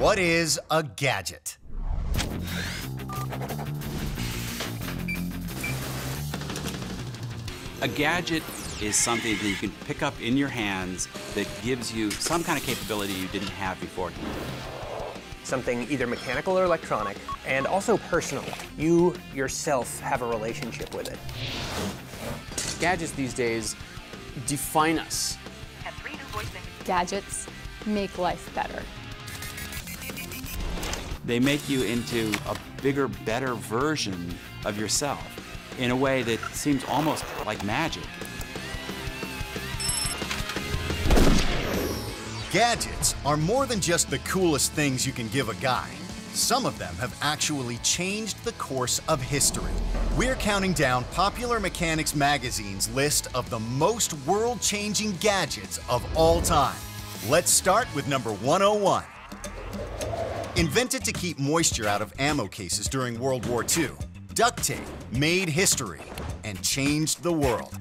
What is a gadget? A gadget is something that you can pick up in your hands that gives you some kind of capability you didn't have before. Something either mechanical or electronic, and also personal. You yourself have a relationship with it. Gadgets these days define us. Gadgets make life better. They make you into a bigger, better version of yourself in a way that seems almost like magic. Gadgets are more than just the coolest things you can give a guy. Some of them have actually changed the course of history. We're counting down Popular Mechanics Magazine's list of the most world changing gadgets of all time. Let's start with number 101. Invented to keep moisture out of ammo cases during World War II, duct tape made history and changed the world.